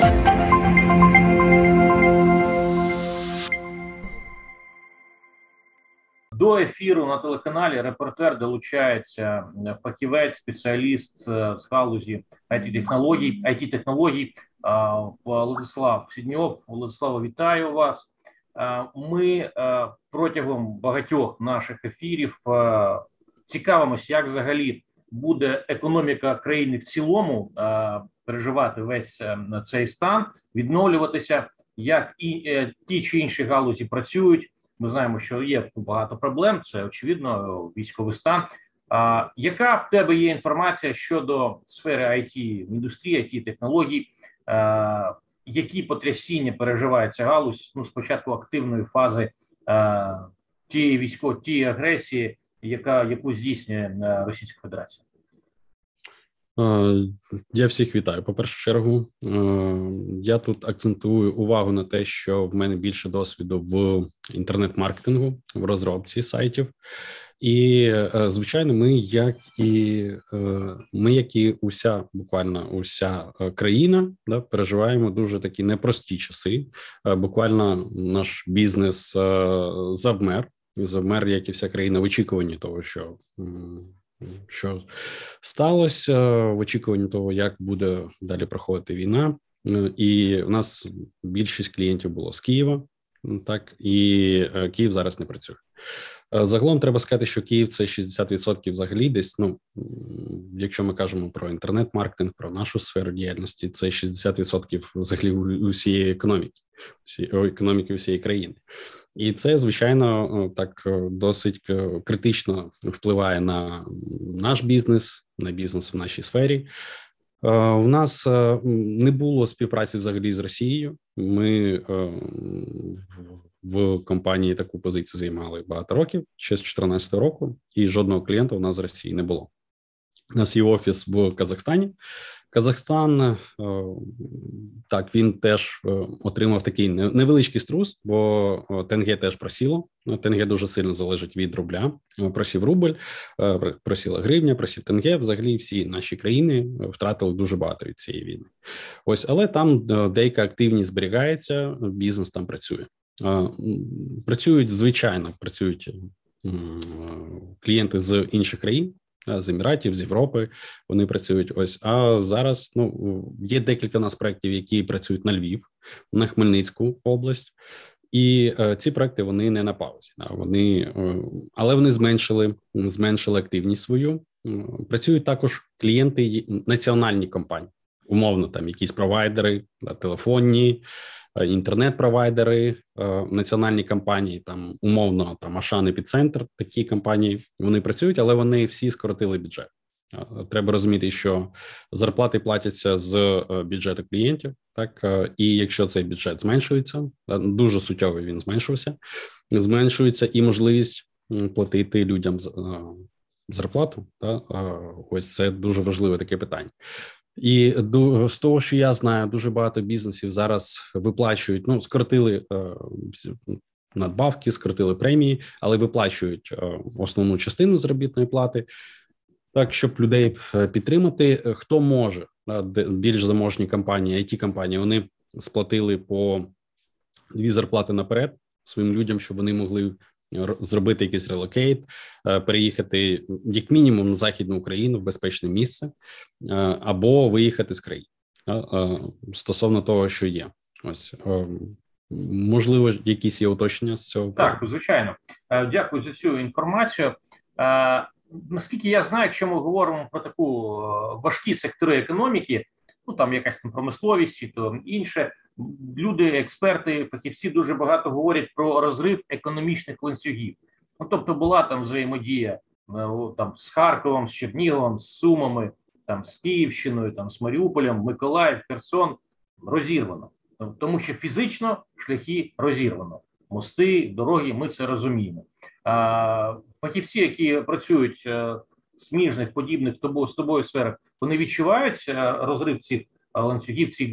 До ефіру на телеканалі репортер долучається фахівець, спеціаліст е, з галузі it технологій it технологій Владислав Сідньов. Владислава, вітаю вас. Ми е, протягом багатьох наших ефірів е, цікавимося, як взагалі буде економіка країни в цілому переживати весь цей стан, відновлюватися, як і ті чи інші галузі працюють. Ми знаємо, що є багато проблем. Це очевидно військовий стан. А яка в тебе є інформація щодо сфери IT, індустрії, it технологій? Які потрясіння переживає ця галузь? Ну, спочатку активної фази тієї військової тієї агресії, яка яку здійснює Російська Федерація? Я всіх вітаю. По першу чергу, я тут акцентую увагу на те, що в мене більше досвіду в інтернет-маркетингу, в розробці сайтів. І е, звичайно, ми, як і е, ми, як і уся, буквально уся е, країна, да, переживаємо дуже такі непрості часи. Буквально наш бізнес завмер, завмер, як і вся країна в очікуванні того, що що сталося в очікуванні того, як буде далі проходити війна. Е, і у нас більшість клієнтів було з Києва, так і е, Київ зараз не працює. Е, загалом треба сказати, що Київ це 60% взагалі десь. Ну якщо ми кажемо про інтернет-маркетинг, про нашу сферу діяльності, це 60% взагалі усієї економіки, всієї економіки всієї країни. І це звичайно так е, досить е, критично впливає на наш бізнес, на бізнес в нашій сфері. Е, у нас не було співпраці взагалі з Росією. Ми в компанії таку позицію займали багато років, ще з 2014 року, і жодного клієнта у нас з Росії не було. У нас є офіс в Казахстані, Казахстан е, так він теж е, отримав такий невеличкий струс, бо ТНГ теж просіло. ТНГ дуже сильно залежить від рубля. Просів рубль, е, просіла гривня, просів ТНГ. Взагалі, всі наші країни втратили дуже багато від цієї війни. Ось, але там деяка активність зберігається, бізнес там працює. Працюють звичайно, працюють клієнти з інших країн з Еміратів, з Європи. Вони працюють. Ось а зараз ну є декілька нас проєктів, які працюють на Львів, на Хмельницьку область. І е, ці проекти вони не на паузі. Да, вони, е, але вони зменшили зменшили активність свою. Працюють також клієнти національні компанії, умовно, там якісь провайдери, да, телефонні, Е, інтернет-провайдери, е, національні компанії, там умовно там Ашан Епіцентр, такі компанії вони працюють, але вони всі скоротили бюджет. Е, треба розуміти, що зарплати платяться з бюджету клієнтів, так і якщо цей бюджет зменшується, дуже суттєво він зменшився, зменшується і можливість платити людям зарплату. Ось це дуже важливе таке питання. І з того, що я знаю, дуже багато бізнесів зараз виплачують. Ну, скоротили е, надбавки, скоротили премії, але виплачують е, основну частину заробітної плати. Так, щоб людей е, підтримати, хто може більш заможні компанії, IT компанії вони сплатили по дві зарплати наперед своїм людям, щоб вони могли зробити якийсь relocate, е, переїхати як мінімум на західну Україну в безпечне місце, е, або виїхати з країни е, стосовно того, що є, ось можливо, якісь є уточнення з цього так, звичайно. Дякую за цю інформацію. Наскільки я знаю, якщо ми говоримо про таку важкі сектори економіки, ну там якась там промисловість чи то інше, люди, експерти, фахівці дуже багато говорять про розрив економічних ланцюгів. Ну тобто була там взаємодія е, там з Харковом, з Черніговом, з Сумами, там з Київщиною, там з Маріуполем, Миколаїв, Херсон розірвано, тому що фізично шляхи розірвано. Мости, дороги, ми це розуміємо. А фахівці, які працюють е, в сміжних подібних з тобою сферах, вони відчувають е, розрив цих ланцюгів, цих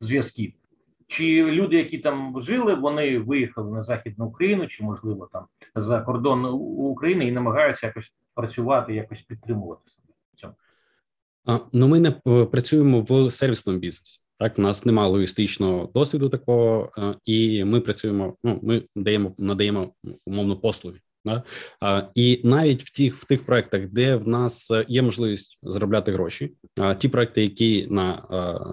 зв'язків. Чи люди, які там жили, вони виїхали на західну Україну, чи можливо там за кордон України і намагаються якось працювати, якось підтримувати себе? А, ну ми не працюємо в сервісному бізнесі. Так, у нас немає логістичного досвіду такого, і ми працюємо. Ну, ми даємо надаємо умовно послуги. Да? І навіть в тих в тих проектах, де в нас є можливість заробляти гроші, ті проекти, які на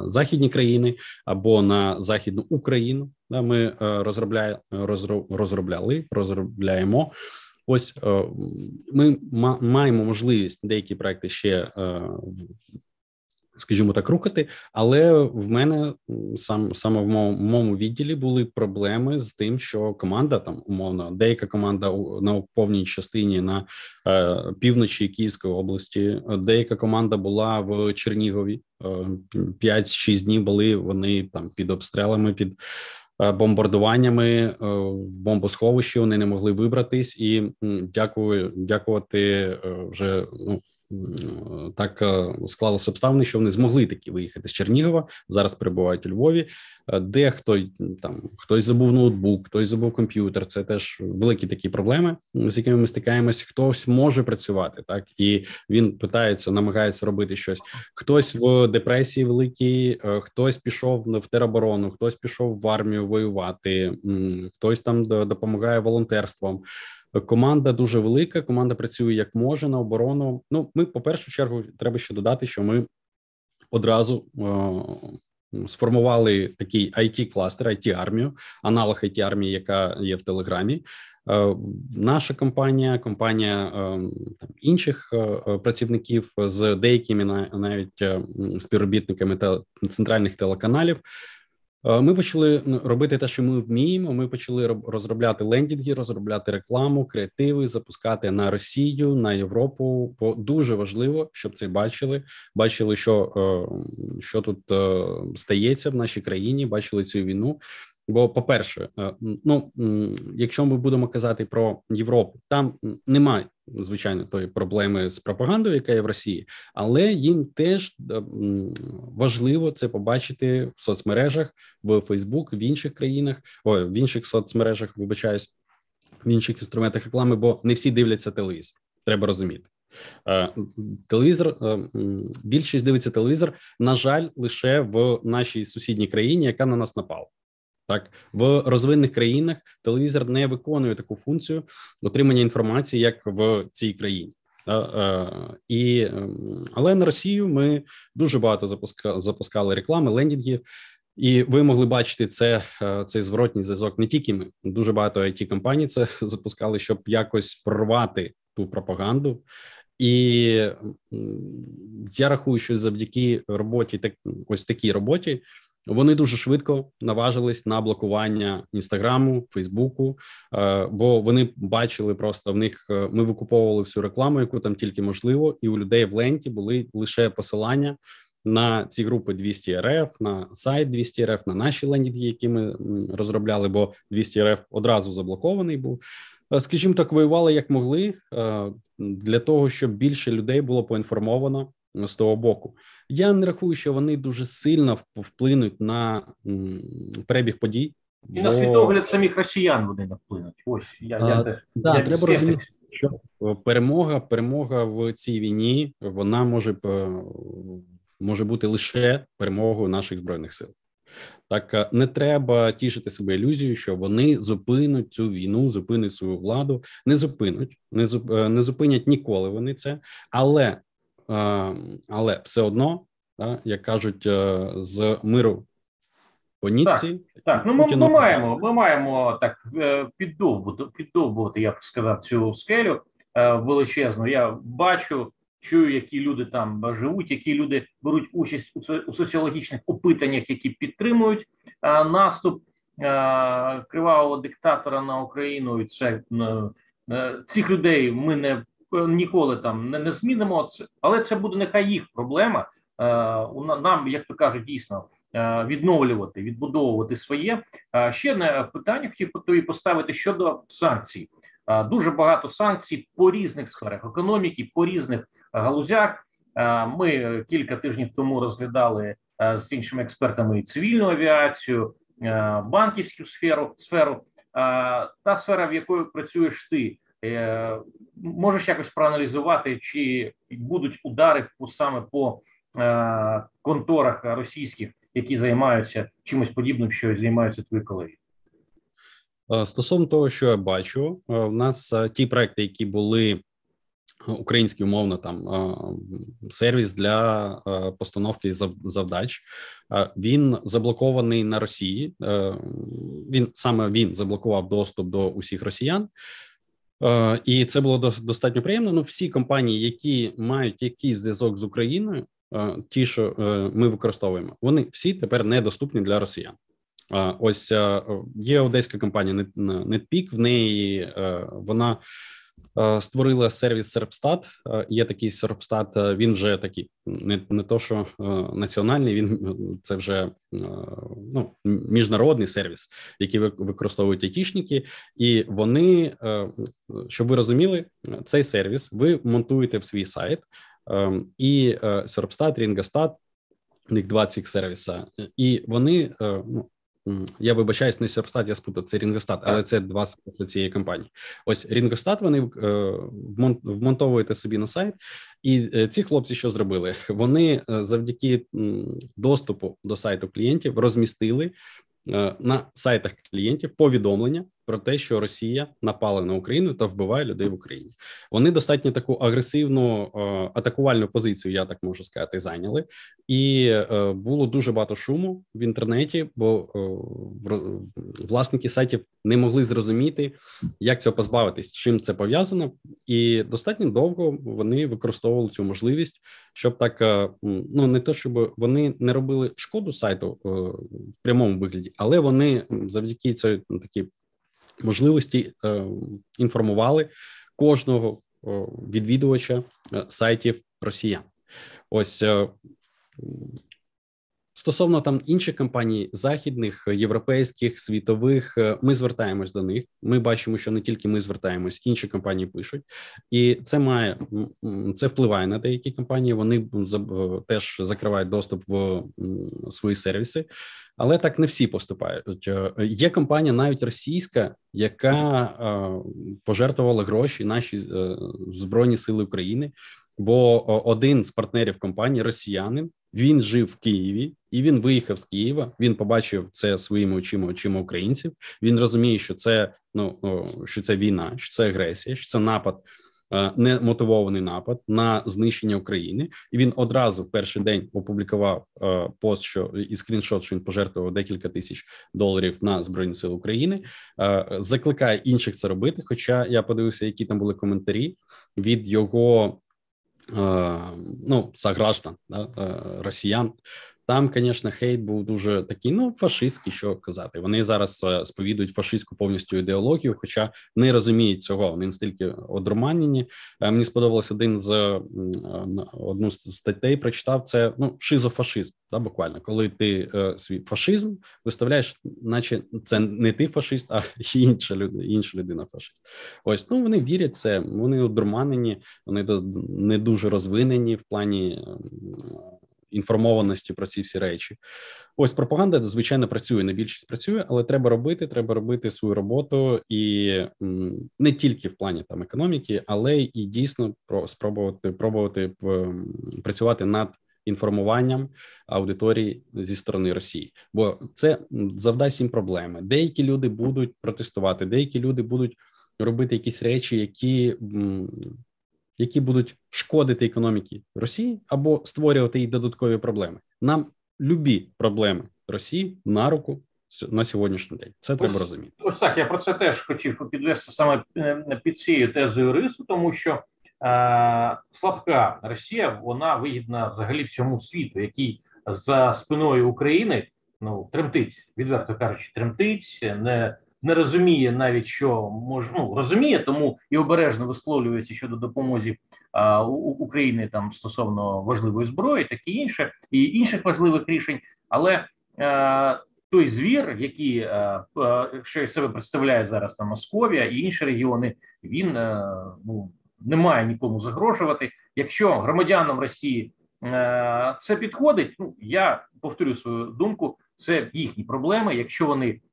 західні країни або на західну Україну, да, ми розробляємо розробляли, розробляємо. Ось ми маємо можливість деякі проекти ще скажімо так, рухати. Але в мене сам саме в моєму, відділі були проблеми з тим, що команда там умовно, деяка команда на повній частині на е, півночі Київської області, деяка команда була в Чернігові. Е, 5-6 днів були вони там під обстрелами під. Е, бомбардуваннями е, в бомбосховищі вони не могли вибратись, і дякую, дякувати вже ну так е, склалося обставини, що вони змогли таки виїхати з Чернігова. Зараз перебувають у Львові. Е, де хто там хтось забув ноутбук, хтось забув комп'ютер. Це теж великі такі проблеми, з якими ми стикаємось. Хтось може працювати, так і він питається, намагається робити щось. Хтось в депресії великій, е, хтось пішов в тероборону, хтось пішов в армію воювати, хтось там допомагає волонтерством. Команда дуже велика. Команда працює як може на оборону. Ну, ми по першу чергу треба ще додати, що ми одразу е, сформували такий it кластер it армію, аналог it армії, яка є в Телеграмі. Е, наша компанія, компанія е, там інших е, працівників з деякими навіть е, співробітниками та центральних телеканалів ми почали робити те, що ми вміємо. Ми почали розробляти лендінги, розробляти рекламу, креативи, запускати на Росію, на Європу. Бо дуже важливо, щоб це бачили. Бачили, що е, що тут е, стається в нашій країні. Бачили цю війну. Бо, по-перше, е, ну якщо ми будемо казати про Європу, там немає звичайно тої проблеми з пропагандою, яка є в Росії, але їм теж е, важливо це побачити в соцмережах, в Фейсбук, в інших країнах, ой, в інших соцмережах, вибачаюсь, в інших інструментах реклами, бо не всі дивляться телевізор. Треба розуміти. Е, телевізор більшість дивиться телевізор, на жаль, лише в нашій сусідній країні, яка на нас напала. Так, в розвинених країнах телевізор не виконує таку функцію отримання інформації, як в цій країні. Е, і, ем, Але на Росію ми дуже багато запуска, запускали реклами, лендінгів, і ви могли бачити це е, цей зворотній зв'язок. Не тільки ми дуже багато it компаній це запускали, щоб якось прорвати ту пропаганду. І я рахую, що завдяки роботі, так ось такій роботі, вони дуже швидко наважились на блокування інстаграму, Фейсбуку, е, бо вони бачили просто в них. Е, ми викуповували всю рекламу, яку там тільки можливо, і у людей в ленті були лише посилання на ці групи 200 РФ, на сайт 200 РФ, на наші лендінги, які ми розробляли, бо 200 РФ одразу заблокований був. Е, скажімо так, воювали як могли для того, щоб більше людей було поінформовано з того боку. Я не рахую, що вони дуже сильно вплинуть на перебіг подій. І бо... на світогляд самих росіян вони не вплинуть. Ось я, а, я да, я треба розуміти, що перемога, перемога в цій війні вона може може бути лише перемогою наших збройних сил. Так е, не треба тішити себе ілюзією, що вони зупинять цю війну, зупинять свою владу, не зупинуть, не е, не зупинять ніколи. Вони це, але але все одно, як кажуть, е, з миру по Ніці. Так, так. ну ми, ми маємо ми маємо так е, піддовбувати, піддовбувати, я б сказав, цю скелю е, величезну. Я бачу, чую, які люди там живуть, які люди беруть участь у соціологічних опитаннях, які підтримують наступ кривавого диктатора на Україну. І це цих людей ми не Е, ніколи там не, не змінимо це, але це буде нехай їх проблема. Е, нам, як то кажуть, дійсно е, відновлювати, відбудовувати своє. Ще одне питання хотів тобі поставити щодо санкцій. Дуже багато санкцій по різних сферах економіки, по різних галузях. Ми кілька тижнів тому розглядали з іншими експертами і цивільну авіацію, банківську сферу сферу. Та сфера, в якої працюєш ти, Е, можеш якось проаналізувати, чи будуть удари по саме по е, конторах російських які займаються чимось подібним, що займаються твої колеги? Стосовно того, що я бачу, в нас ті проекти, які були український умовно там сервіс для постановки завдач. Він заблокований на Росії. Він саме він заблокував доступ до усіх росіян. І це було достатньо приємно. Ну, всі компанії, які мають якийсь зв'язок з Україною, ті, що ми використовуємо, вони всі тепер недоступні для росіян. Ось є одеська компанія NetPeak, в неї вона Е, створила сервіс Серпстат. Е, є такий Серпстат. Е, він вже такий не не то, що національний. Він це вже ну міжнародний сервіс, який використовують айтішники, і вони щоб ви розуміли, цей сервіс ви монтуєте в свій сайт і Серпстат, Рінгостат. У них два цих сервіса, і вони ну, я вибачаюсь, не Серпстат, я спутав, це Рінгостат, але це два сервіси цієї компанії. Ось Рінгостат. Вони е, вмонтовуєте собі на сайт, і е, ці хлопці, що зробили, вони е, завдяки доступу до сайту клієнтів розмістили на сайтах клієнтів повідомлення про те, що Росія напала на Україну та вбиває людей в Україні. Вони достатньо таку агресивну е, атакувальну позицію, я так можу сказати, зайняли, і е, було дуже багато шуму в інтернеті, бо е, власники сайтів не могли зрозуміти, як цього позбавитись, чим це пов'язано, і достатньо довго вони використовували цю можливість, щоб так ну не то, щоб вони не робили шкоду сайту в прямому вигляді, але вони завдяки цій такі можливості е, інформували кожного відвідувача е, сайтів росіян. Ось е, Стосовно там інших компаній, західних, європейських, світових, ми звертаємось до них. Ми бачимо, що не тільки ми звертаємось, інші компанії пишуть, і це має це впливає на деякі компанії. Вони теж закривають доступ в свої сервіси але так не всі поступають. Е, є компанія, навіть російська, яка е, пожертвувала гроші наші е, збройні сили України. Бо один з партнерів компанії, росіянин, він жив в Києві і він виїхав з Києва. Він побачив це своїми очима, очима українців. Він розуміє, що це ну що це війна, що це агресія, що це напад Е, немотивований напад на знищення України, і він одразу в перший день опублікував е, пост, що і скріншот, що він пожертвував декілька тисяч доларів на збройні сили України. Е, закликає інших це робити. Хоча я подивився, які там були коментарі від його. Ну, сограждан да, росіян там, звісно, хейт був дуже такий, ну фашистський, що казати. Вони зараз е, сповідують фашистську повністю ідеологію, хоча не розуміють цього. Вони настільки одроманені. Е, мені сподобалось один з е, одну з статей. Прочитав це ну шизофашизм. Да, буквально, коли ти свій фашизм виставляєш, наче це не ти фашист, а інша людина, інша людина фашист. Ось ну вони вірять це. Вони одурманені, вони не дуже розвинені в плані інформованості про ці всі речі. Ось пропаганда звичайно працює. Не більшість працює, але треба робити. Треба робити свою роботу і не тільки в плані там економіки, але і дійсно про спробувати пробувати працювати над. Інформуванням аудиторії зі сторони Росії, бо це завдасть їм проблеми. Деякі люди будуть протестувати, деякі люди будуть робити якісь речі, які які будуть шкодити економіки Росії або створювати їй додаткові проблеми. Нам любі проблеми Росії на руку на сьогоднішній день. Це ось, треба розуміти. Ось так. Я про це теж хотів підвести саме е, під цією тезою рису, тому що е, слабка Росія вона вигідна взагалі всьому світу, який за спиною України ну тремтить, відверто кажучи, тремтить, не не розуміє навіть що може ну, розуміє, тому і обережно висловлюється щодо допомоги а, України там стосовно важливої зброї, таке інше, і інших важливих рішень. Але а, той звір, який а, що себе представляє зараз там Московія і інші регіони, він ну не має нікому загрожувати. Якщо громадянам Росії це підходить, ну я повторю свою думку, це їхні проблеми. Якщо вони Е,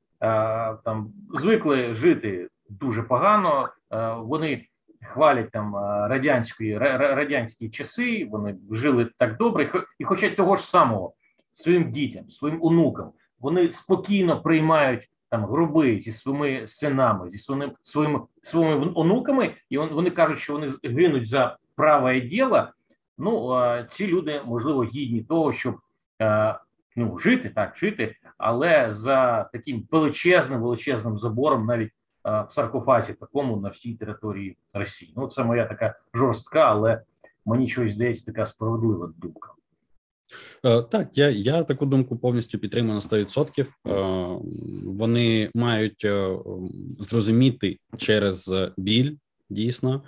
там звикли жити дуже погано. Е, вони хвалять там е, радянські радянські часи. Вони жили так добре, і хочуть того ж самого. своїм дітям, своїм онукам. Вони спокійно приймають там гроби зі своїми синами, зі своїми своїми своїми онуками, і вони кажуть, що вони гинуть за праве діло. Ну ці люди можливо гідні того, щоб ну жити так, жити, але за таким величезним величезним забором, навіть в саркофазі, такому на всій території Росії. Ну це моя така жорстка, але мені щось здається така справедлива думка. Е, так, я я таку думку повністю підтримую на 100%. Е, вони мають е, зрозуміти через біль дійсно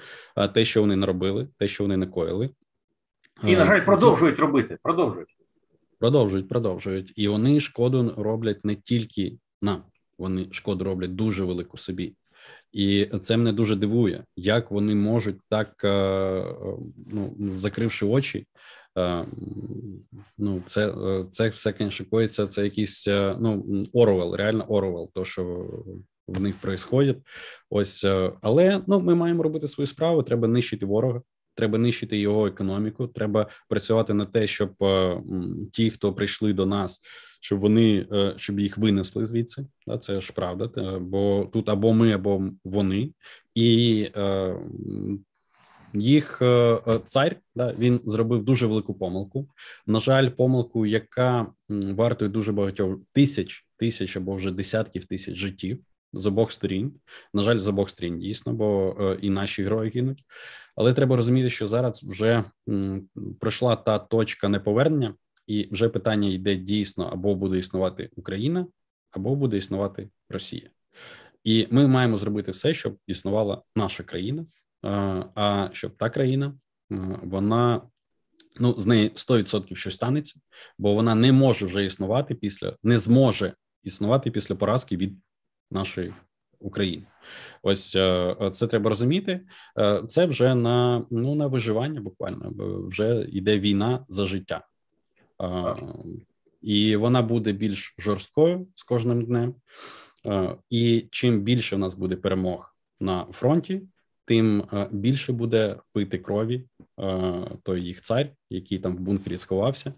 те, що вони наробили, те, що вони накоїли. І, на жаль, продовжують робити. Продовжують. Продовжують, продовжують. І вони шкоду роблять не тільки нам, вони шкоду роблять дуже велику собі. І це мене дуже дивує, як вони можуть так, ну закривши очі, Е, ну, це е, це все конечно, коїться, Це якийсь е, ну Орвел, реально Орвел, то що в них відбувається. Ось, але ну ми маємо робити свою справу. Треба нищити ворога. Треба нищити його економіку. Треба працювати на те, щоб ті, хто прийшли до нас, щоб вони щоб їх винесли звідси. Це ж правда. Бо тут або ми, або вони, і їх е, е, цар да він зробив дуже велику помилку. На жаль, помилку, яка вартує дуже багатьох тисяч, тисяч або вже десятків тисяч життів з обох сторін. На жаль, з обох сторін дійсно, бо е, і наші герої кинуть. Але треба розуміти, що зараз вже пройшла та точка неповернення, і вже питання йде дійсно або буде існувати Україна, або буде існувати Росія. І ми маємо зробити все, щоб існувала наша країна, а щоб та країна вона ну з неї 100% щось станеться, бо вона не може вже існувати після не зможе існувати після поразки від нашої України. Ось е, це треба розуміти. Е, це вже на ну на виживання, буквально вже йде війна за життя, і вона буде більш жорсткою з кожним днем. І чим більше в нас буде перемог на фронті, тим е, більше буде пити крові е, той їх цар, який там в бункері сховався,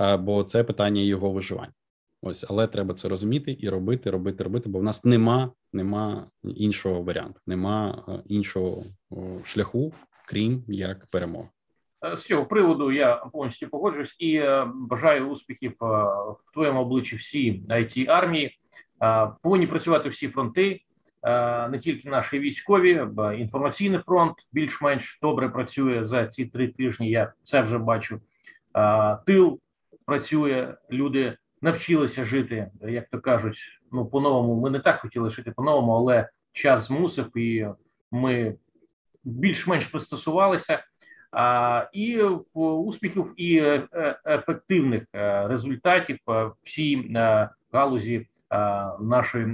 е, бо це питання його виживання. Ось, але треба це розуміти і робити, робити, робити, бо в нас нема, нема іншого варіанту, нема іншого шляху, крім як перемога. З цього приводу я повністю погоджуюсь і бажаю успіхів в твоєму обличчі всі it армії. Повинні працювати всі фронти. Е, не тільки наші військові, інформаційний фронт більш-менш добре працює за ці три тижні. Я це вже бачу. Е, тил працює, люди навчилися жити, як то кажуть. Ну по-новому ми не так хотіли жити по-новому, але час змусив, і ми більш-менш пристосувалися. А, І успіхів і е, ефективних результатів всій галузі нашої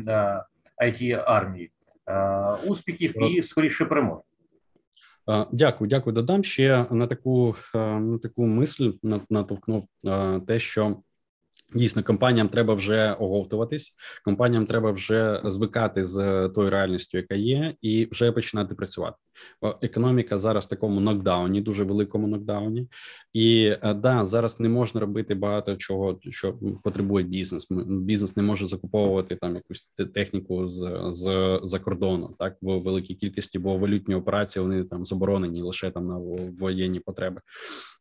it армії. Е, успіхів і скоріше перемоги. Е, дякую, дякую. Додам ще на таку е, на таку мисль натовкнув те, що Дійсно, компаніям треба вже оговтуватись, компаніям треба вже звикати з тою реальністю, яка є, і вже починати працювати. Економіка зараз в такому нокдауні, дуже великому нокдауні, і е, да, зараз не можна робити багато чого, що потребує бізнес. Бізнес не може закуповувати там якусь техніку з з за кордону, так в великій кількості, бо валютні операції вони там заборонені лише там на воєнні потреби.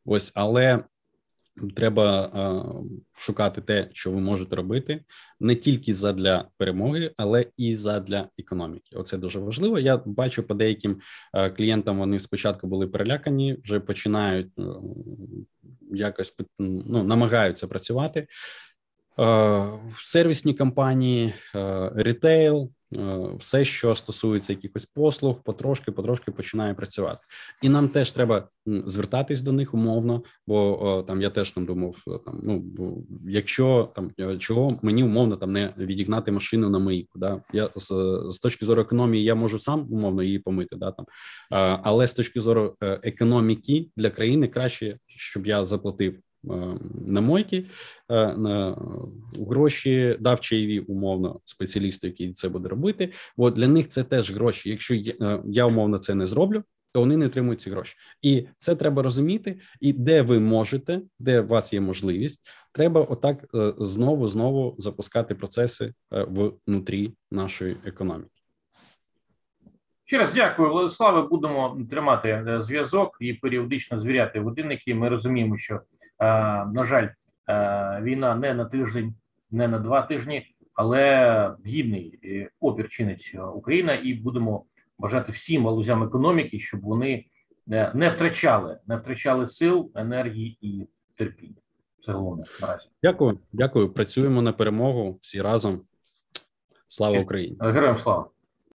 Ось але Треба шукати те, що ви можете робити, не тільки задля перемоги, але і задля економіки. Оце дуже важливо. Я бачу по деяким клієнтам. Вони спочатку були перелякані, вже починають якось ну, намагаються працювати. Сервісні компанії, рітейл, Е, все, що стосується якихось послуг, потрошки, потрошки починає працювати, і нам теж треба звертатись до них умовно. Бо там я теж там думав, там ну якщо там е, чого мені умовно там не відігнати машину на мийку, да? Я з, з точки зору економії я можу сам умовно її помити, да там. Але з точки зору е, економіки для країни краще, щоб я заплатив. Е, на мойки, е, на гроші дав чаєві умовно спеціалісту, який це буде робити. Бо для них це теж гроші. Якщо я, е, умовно це не зроблю, то вони не отримують ці гроші. І це треба розуміти. І де ви можете, де у вас є можливість, треба отак е, знову знову запускати процеси е, внутрі нашої економіки. Ще раз дякую, Владиславе. Будемо тримати е, зв'язок і періодично звіряти годинники. Ми розуміємо, що на жаль, війна не на тиждень, не на два тижні, але гідний опір чинить Україна, і будемо бажати всім галузям економіки, щоб вони не втрачали, не втрачали сил, енергії і терпіння. Це головне наразі. Дякую, дякую. Працюємо на перемогу всі разом. Слава Україні! Героям слава!